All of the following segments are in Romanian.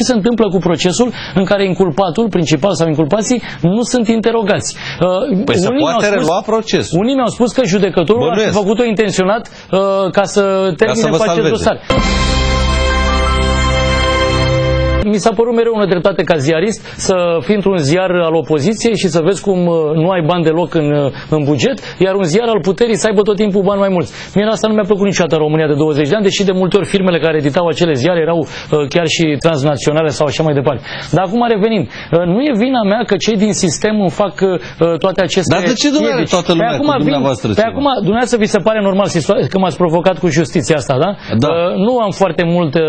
ce se întâmplă cu procesul în care inculpatul principal sau inculpații nu sunt interogați. Uh, Păi se unii poate mi-au spus- relua procesul. Unii mi-au spus că judecătorul ar fi Bănuiesc. făcut-o intenționat uh, ca să termine vă cu acest salveze. dosar. Mi s-a părut mereu una dreptate ca ziarist să fii într-un ziar al opoziției și să vezi cum uh, nu ai bani deloc în, uh, în buget, iar un ziar al puterii să aibă tot timpul bani mai mulți. Mie asta nu mi-a plăcut niciodată în România de 20 de ani, deși de multe ori firmele care editau acele ziare erau uh, chiar și transnaționale sau așa mai departe. Dar acum revenind, uh, nu e vina mea că cei din sistem îmi fac uh, toate aceste Dar de ce, domnule, piedici. toată lumea Pe cu acum vin- dumneavoastră Pe ceva? acum, dumneavoastră vi se pare normal situa- că m-ați provocat cu justiția asta, da? Da. Uh, nu am foarte mult, uh,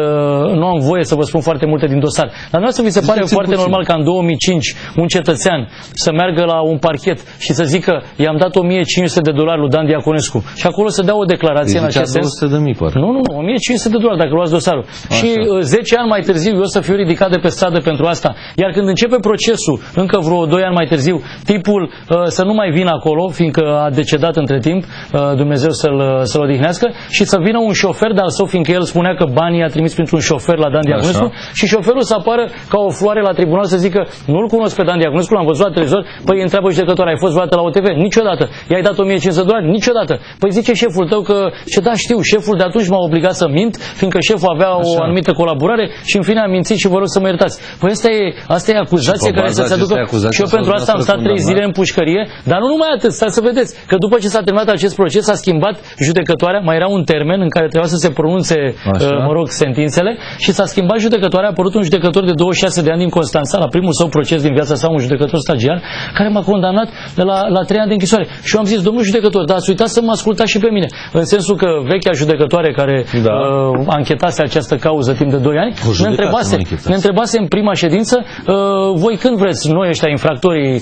nu am voie să vă spun foarte multe din dosar. Dar dumneavoastră vi se pare Ziceți-mi foarte puțin. normal ca în 2005 un cetățean să meargă la un parchet și să zică i-am dat 1500 de dolari lui Dan Diaconescu și acolo să dea o declarație în Îi zicea acest sens. 200 de mii, poate. Nu, nu, nu, 1500 de dolari dacă luați dosarul. Și uh, 10 ani mai târziu eu să fiu ridicat de pe stradă pentru asta. Iar când începe procesul, încă vreo 2 ani mai târziu, tipul uh, să nu mai vină acolo, fiindcă a decedat între timp, uh, Dumnezeu să-l, să-l odihnească, și să vină un șofer de-al său, fiindcă el spunea că banii a trimis printr-un șofer la Dan Diaconescu, și șoferul să apară ca o floare la tribunal să zică nu-l cunosc pe Dan Diaconescu, l-am văzut la televizor, păi îi întreabă judecător, ai fost vreodată la OTV? Niciodată. I-ai dat 1500 de dolari? Niciodată. Păi zice șeful tău că, ce da știu, șeful de atunci m-a obligat să mint, fiindcă șeful avea o Așa. anumită colaborare și în fine am mințit și vă rog să mă iertați. Păi asta e, asta e acuzație Și pe care baza să-ți aducă... acestei acuzații Și eu ați pentru fost asta am stat trei condamnat? zile în pușcărie, dar nu numai atât, stați să vedeți, că după ce s-a terminat acest proces s-a schimbat judecătoarea, mai era un termen în care trebuia să se pronunțe, Așa. uh, mă rog, sentințele și s-a schimbat judecătoarea, a apărut un judecător de 26 de ani din Constanța, la primul său proces din viața sa, un judecător stagiar, care m-a condamnat de la, la 3 ani de închisoare. Și eu am zis, domnul judecător, dar ați uitat să mă ascultați și pe mine. În sensul că vechea judecătoare care Da. uh, anchetase această cauză timp de 2 ani, O ne judecată, întrebase, nu anchetați. ne întrebase în prima ședință, uh, voi când vreți, noi ăștia infractorii uh,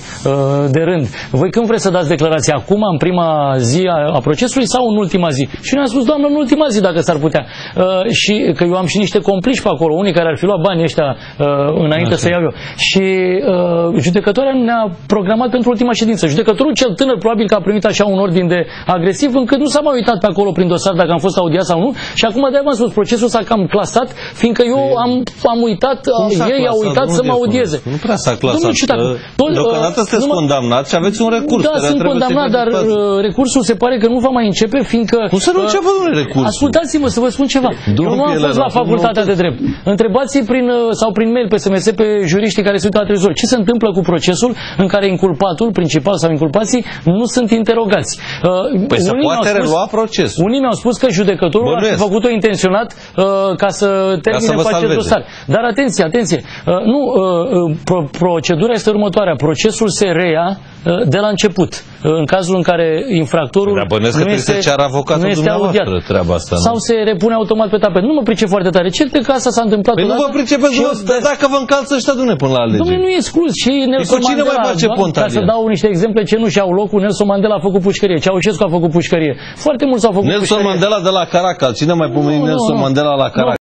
de rând, voi când vreți să dați declarația acum, în prima zi a, a procesului sau în ultima zi? Și noi am spus, doamnă, în ultima zi, dacă s-ar putea. Uh, și că eu am și niște compliși pe acolo, unii care ar fi luat banii ăștia uh, înainte să iau eu. Și uh, judecătoarea ne-a programat pentru ultima ședință. Judecătorul cel tânăr probabil că a primit așa un ordin de agresiv, încât nu s-a mai uitat pe acolo prin dosar dacă am fost audiat sau nu. Și acum de v-am spus, procesul s-a cam clasat, fiindcă eu am, am uitat, Cum s-a ei au clasat, uitat domnul să mă audieze. Diaconescu? Nu prea s-a clasat. Domnul Ciutacu, Uh, tot, Deocamdată uh, sunteți numai- condamnat și aveți un recurs. Da, care sunt trebuie condamnat, să-i dar faceți față. uh, recursul se pare că nu va mai începe, fiindcă... Cum să nu uh, înceapă, domnule, recursul? Ascultați-mă să vă spun ceva. Domnul Eu nu am fost Pielera, la facultatea de drept. Întrebați prin, uh, sau prin mail pe SMS pe juriștii care se uită la televizor. Ce se întâmplă cu procesul în care inculpatul principal sau inculpații nu sunt interogați? Uh, Păi se unii mi-au poate spus- relua procesul. Unii mi-au spus că judecătorul ar fi Bănuiesc. făcut-o intenționat uh, ca să termine să vă cu acest salveze. dosar. Dar atenție, atenție. Uh, nu, uh, uh, pro, procedura este următoarea. Procesul se reia uh, de la început. Uh, în cazul în care infractorul Dar bănuiesc că nu trebuie este, să ceară avocatul nu este dumneavoastră audiat. treaba asta, nu? Sau se repune automat pe tapet. Nu mă pricep foarte tare. Cert că asta s-a întâmplat Păi nu odată vă pricepeți, și eu nu, dar dacă vă încalță ăștia, dumne, până la Domnule, alegeri. nu e exclus. Și Nelson cu cine Mandela, mai face da, pontalia? ca să dau niște exemple ce nu și-au locul, Nelson Mandela a făcut pușcărie, Ceaușescu a făcut pușcărie. Foarte mulți au făcut Nelson pușcărie. Mandela de la Caracal. Cine mai pomeni Nu, nu, Nelson nu. Mandela la Caracal?